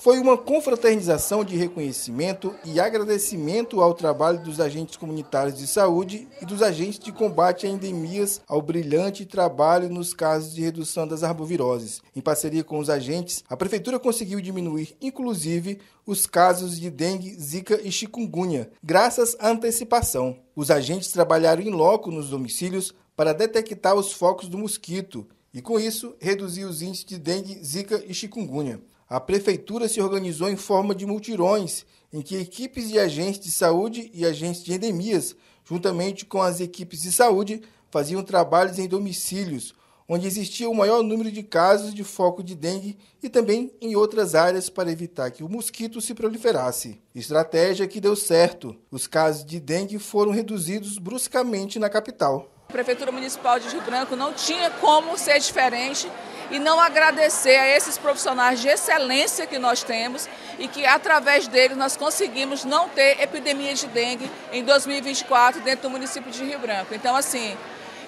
Foi uma confraternização de reconhecimento e agradecimento ao trabalho dos agentes comunitários de saúde e dos agentes de combate a endemias ao brilhante trabalho nos casos de redução das arboviroses. Em parceria com os agentes, a prefeitura conseguiu diminuir, inclusive, os casos de dengue, zika e chikungunya, graças à antecipação. Os agentes trabalharam em loco nos domicílios para detectar os focos do mosquito e, com isso, reduzir os índices de dengue, zika e chikungunya a prefeitura se organizou em forma de multirões, em que equipes de agentes de saúde e agentes de endemias, juntamente com as equipes de saúde, faziam trabalhos em domicílios, onde existia o maior número de casos de foco de dengue e também em outras áreas para evitar que o mosquito se proliferasse. Estratégia que deu certo. Os casos de dengue foram reduzidos bruscamente na capital. A Prefeitura Municipal de Rio Branco não tinha como ser diferente e não agradecer a esses profissionais de excelência que nós temos e que através deles nós conseguimos não ter epidemia de dengue em 2024 dentro do município de Rio Branco. Então, assim,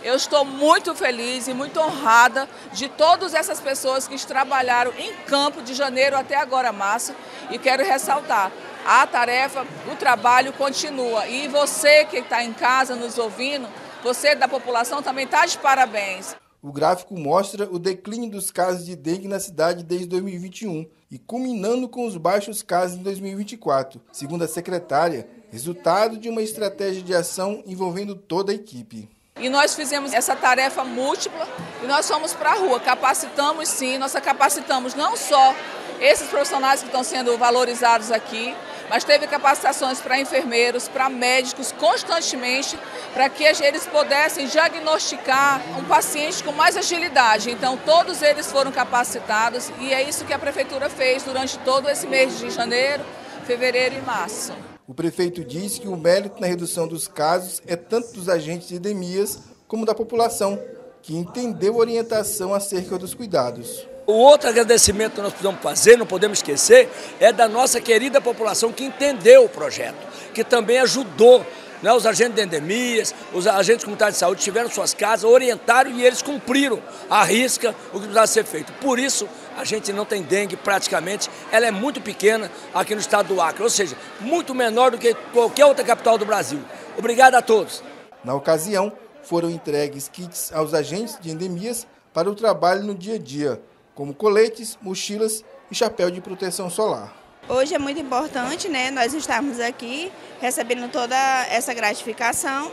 eu estou muito feliz e muito honrada de todas essas pessoas que trabalharam em campo de janeiro até agora março e quero ressaltar, a tarefa, o trabalho continua e você que está em casa nos ouvindo, você da população também está de parabéns. O gráfico mostra o declínio dos casos de dengue na cidade desde 2021 e culminando com os baixos casos em 2024, segundo a secretária, resultado de uma estratégia de ação envolvendo toda a equipe. E nós fizemos essa tarefa múltipla e nós fomos para a rua, capacitamos sim, nós capacitamos não só esses profissionais que estão sendo valorizados aqui, mas teve capacitações para enfermeiros, para médicos constantemente, para que eles pudessem diagnosticar um paciente com mais agilidade. Então, todos eles foram capacitados e é isso que a prefeitura fez durante todo esse mês de janeiro, fevereiro e março. O prefeito disse que o mérito na redução dos casos é tanto dos agentes de endemias como da população, que entendeu a orientação acerca dos cuidados. O outro agradecimento que nós precisamos fazer, não podemos esquecer, é da nossa querida população que entendeu o projeto, que também ajudou. Né, os agentes de endemias, os agentes comunitários de saúde tiveram suas casas, orientaram e eles cumpriram a risca o que precisava ser feito. Por isso, a gente não tem dengue praticamente, ela é muito pequena aqui no estado do Acre, ou seja, muito menor do que qualquer outra capital do Brasil. Obrigado a todos. Na ocasião, foram entregues kits aos agentes de endemias para o trabalho no dia a dia como coletes, mochilas e chapéu de proteção solar. Hoje é muito importante né, nós estarmos aqui recebendo toda essa gratificação,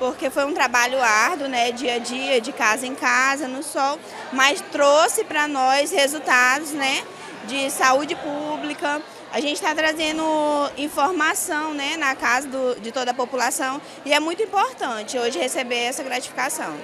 porque foi um trabalho árduo, né, dia a dia, de casa em casa, no sol, mas trouxe para nós resultados né, de saúde pública. A gente está trazendo informação né, na casa do, de toda a população e é muito importante hoje receber essa gratificação.